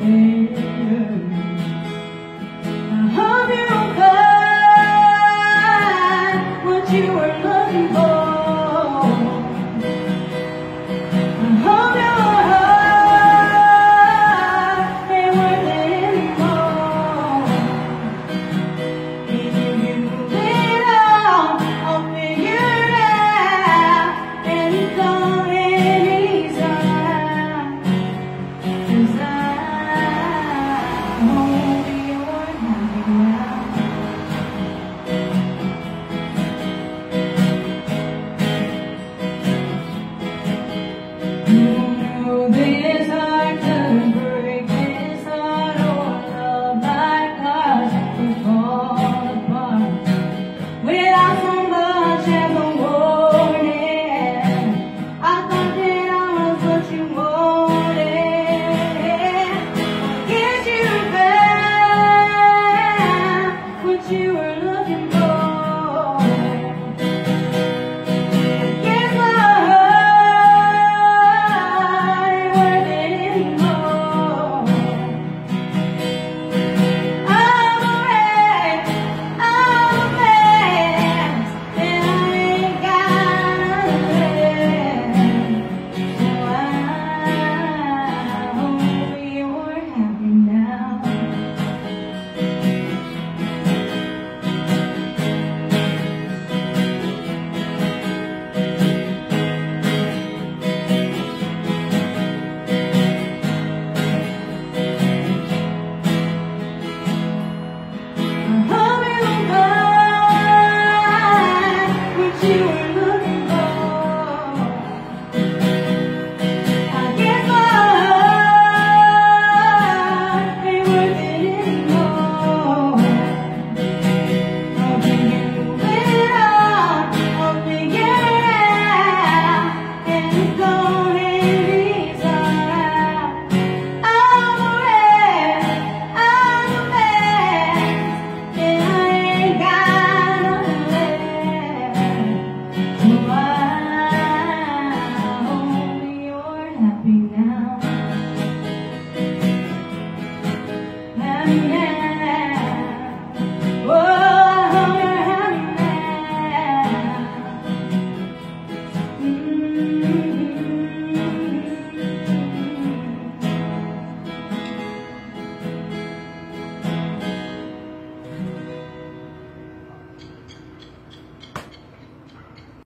I hope you find what you were looking for.